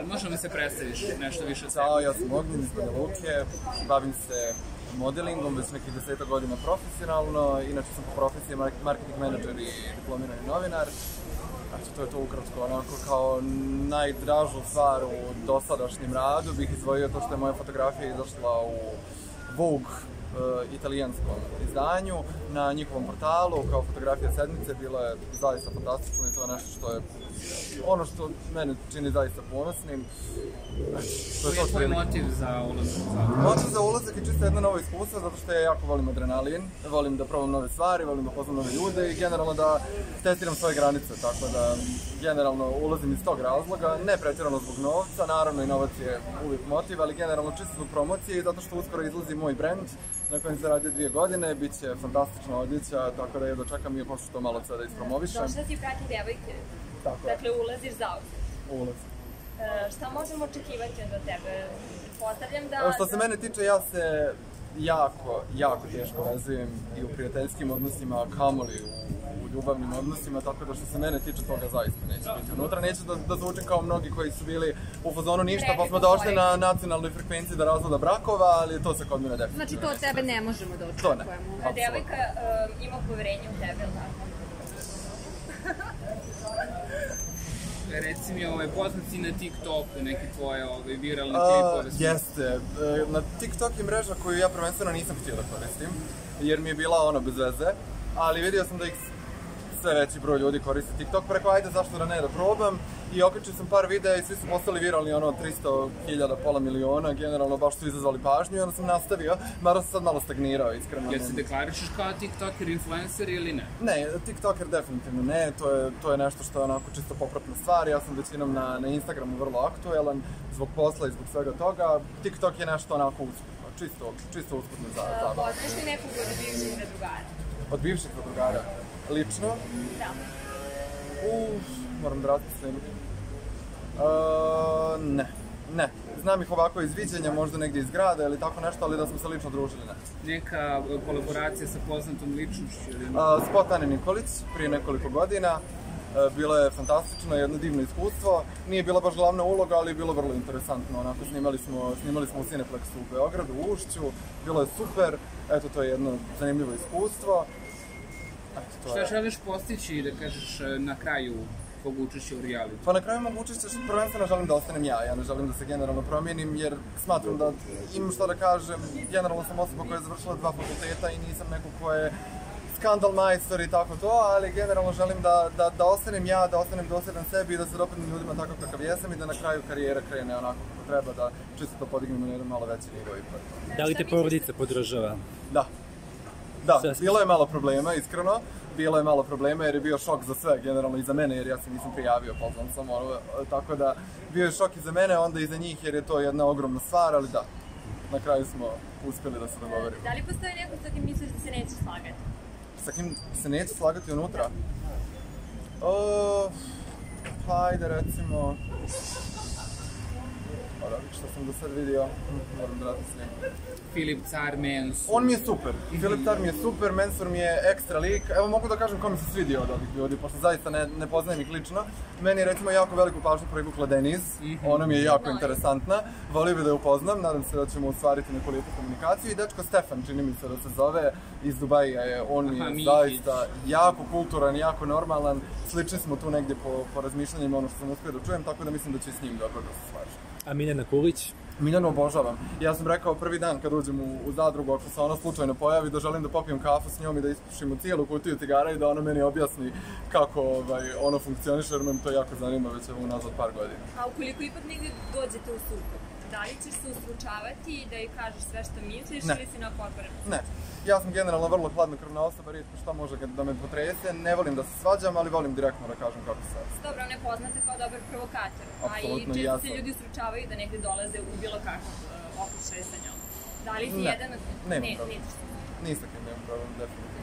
ali možemo se predstaviš nešto više o Ćao, ja sam Ognjen iz Banja Luke, bavim se modelingom već nekih deseta godina profesionalno, inače sam po profesiji marketing menadžer i diplomirani novinar. Znači, to je to ukratko, onako kao najdražu stvar u dosadašnjem radu. Bih izvojio to što je moja fotografija izašla u Vogue italijanskom izdanju na njihovom portalu kao fotografija sedmice bila je zaista fantastično i to je nešto što je ono što mene čini zaista ponosnim. To je, to je tvoj motiv za ulazak? Za... Motiv za ulazak je čisto jedno novo iskustvo, zato što ja jako volim adrenalin, volim da probam nove stvari, volim da poznam nove ljude i generalno da testiram svoje granice, tako da generalno ulazim iz tog razloga, ne pretjerano zbog novca, naravno i novac je uvijek motiv, ali generalno čisto zbog promocije i zato što uskoro izlazi moj brand na kojem se radi dvije godine, bit će fantastična odjeća, tako da je dočekam i pošto to malo sada ispromovišem. Došla si prati devojke. Tako Dakle, ulaziš za Ulaz. E, šta možemo očekivati od tebe? Postavljam da... Što se mene tiče, ja se jako, jako teško vezujem i u prijateljskim odnosima, kamoli u, u ljubavnim odnosima, tako da što se mene tiče toga zaista neće biti unutra. Neće da, da zvučim kao mnogi koji su bili u fazonu ništa, pa smo došli na nacionalnoj frekvenciji da razvoda brakova, ali to se kod mene definitivno Znači to od tebe ne možemo da očekujemo. To ne, A devojka um, ima poverenje u tebe, ili tako? Reci mi, ovaj, poznat si na TikToku, neke tvoje ovaj, viralne klipove. Jeste. E, na TikTok je mreža koju ja prvenstveno nisam htio da koristim, jer mi je bila ono bez veze, ali vidio sam da ih sve veći broj ljudi koriste TikTok, preko ajde zašto da ne da probam i okačio sam par videa i svi su postali viralni ono 300.000, pola miliona, generalno baš su izazvali pažnju i onda sam nastavio, mada sam sad malo stagnirao, iskreno. Jer se deklarišeš kao TikToker, influencer ili ne? Ne, TikToker definitivno ne, to je, to je nešto što je onako čisto popratna stvar, ja sam većinom na, na Instagramu vrlo aktuelan, zbog posla i zbog svega toga, TikTok je nešto onako usputno, čisto, čisto usputno za zabavu. Poznaš li nekog od bivših zadrugara? Od bivših zadrugara? Lično? Da. Uf, moram da razmislim. Uh, ne, ne. Znam ih ovako iz viđenja, možda negdje iz grada ili tako nešto, ali da smo se lično družili, ne. Neka kolaboracija sa poznatom ličnošću ili? Uh, Spot Ane Nikolić, prije nekoliko godina. Uh, bilo je fantastično, jedno divno iskustvo. Nije bila baš glavna uloga, ali je bilo vrlo interesantno. Onako, snimali smo, snimali smo u Cineplexu u Beogradu, u Ušću. Bilo je super. Eto, to je jedno zanimljivo iskustvo. Šta je... želiš postići, da kažeš, na kraju tvog učešća u reality? Pa na kraju mog učešća prvenstveno želim da ostanem ja, ja ne želim da se generalno promijenim jer smatram da imam što da kažem, generalno sam osoba koja je završila dva fakulteta i nisam neko ko je skandal majstor i tako to, ali generalno želim da, da, da ostanem ja, da ostanem dosljedan sebi i da se dopadnem ljudima tako kakav jesam i da na kraju karijera krene onako kako treba, da čisto to podignemo na jedan malo veći nivo ipak. Da li te porodica podržava? Da, Da, bilo je malo problema, iskreno. Bilo je malo problema jer je bio šok za sve, generalno i za mene, jer ja se nisam prijavio, pozvan sam, ono, tako da bio je šok i za mene, onda i za njih, jer je to jedna ogromna stvar, ali da, na kraju smo uspjeli da se dogovorimo. Da li postoji neko sa kim misliš da se neće slagati? Sa kim se neće slagati unutra? O, pa ajde recimo... Da, što sam do sad vidio, moram da razmislim. Filip Car Mensur. On mi je super. Filip Car mi je super, Mensur mi je ekstra lik. Evo mogu da kažem ko mi se svidio od ovih ljudi, pošto zaista ne, ne poznajem ih lično. Meni je recimo jako veliku pažnju privukla Deniz. Mm -hmm. Ona mi je jako interesantna. Volio bih da je upoznam, nadam se da ćemo ustvariti neku lijepu komunikaciju. I dečko Stefan, čini mi se da se zove, iz Dubaja je. On mi je zaista jako kulturan, jako normalan. Slični smo tu negdje po, po razmišljanjima ono što sam uspio da čujem, tako da mislim da će s njim dobro da se slaže. A Miljana Kulić? Miljanu obožavam. Ja sam rekao prvi dan kad uđem u, u zadrugu, ako se ona slučajno pojavi, da želim da popijem kafu s njom i da ispušimo cijelu kutiju cigara i da ona meni objasni kako ovaj, ono funkcioniše, jer me to jako zanima već evo unazad par godina. A ukoliko ipak negdje dođete u sukob, da li ćeš se uslučavati i da joj kažeš sve što misliš ne. ili si na otvoren? Ne. Ja sam generalno vrlo hladnokrvna osoba, rijetko šta može da me potrese, ne volim da se svađam, ali volim direktno da kažem kako se. Dobro, ne poznate kao dobar provokator, Apsolutno, a i često se ljudi sručavaju da negde dolaze u bilo kakav uh, opušaj sa njom. Da li si ne. jedan od... Nemam ne, problem. Nisam, nemam problem, definitivno.